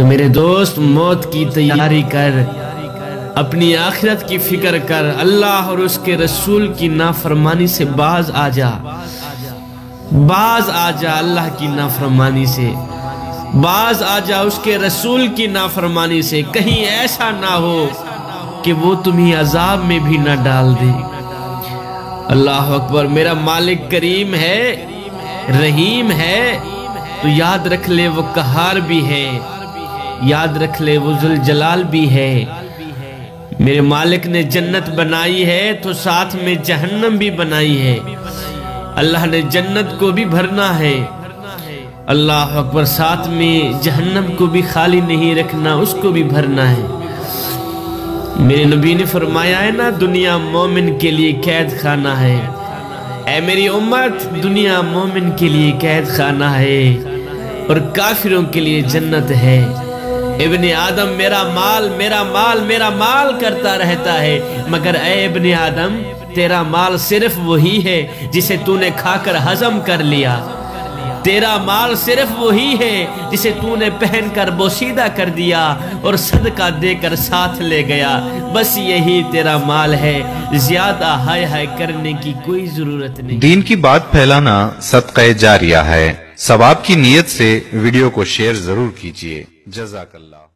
تو میرے دوست، موت کی تیاری کر، اپنی آخرت کی فکر کر، اللہ اور اس کے رسول کی نافرمانی سے باز آ جا۔ باز آ جا اللہ کی نافرمانی سے۔ باز آ جا اس کے رسول کی نافرمانی سے۔ کہیں ایسا نہ ہو کہ وہ تمہیں عذاب میں بھی نہ ڈال دے۔ اللہ اکبر، میرا مالک کریم ہے، رحیم ہے۔ تو یاد رکھ لے، وہ کہار بھی ہے۔ یاد رکھ لے، وہ ذوالجلال بھی ہے۔ میرے مالک نے جنت بنائی ہے، تو ساتھ میں جہنم بھی بنائی ہے۔ اللہ نے جنت کو بھی بھرنا ہے۔ اللہ اکبر، ساتھ میں جہنم کو بھی خالی نہیں رکھنا، اس کو بھی بھرنا ہے۔ میرے نبی نے فرمایا ہے نا، دنیا مومن کے لیے قید خانہ ہے۔ اے میری امت، دنیا مومن کے لیے قید خانہ ہے۔ اور کافروں کے لیے جنت ہے۔ ابن آدم میرا مال میرا مال میرا مال کرتا رہتا ہے۔ مگر اے ابن آدم، تیرا مال صرف وہی ہے جسے تو نے کھا کر ہضم کر لیا۔ تیرا مال صرف وہی ہے جسے تو نے پہن کر بوسیدہ کر دیا اور صدقہ دے کر ساتھ لے گیا۔ بس یہی تیرا مال ہے۔ زیادہ ہائے ہائے کرنے کی کوئی ضرورت نہیں۔ دین کی بات پھیلانا صدقہ جاریہ ہے۔ ثواب کی نیت سے ویڈیو کو شیئر ضرور کیجیے جزاك الله.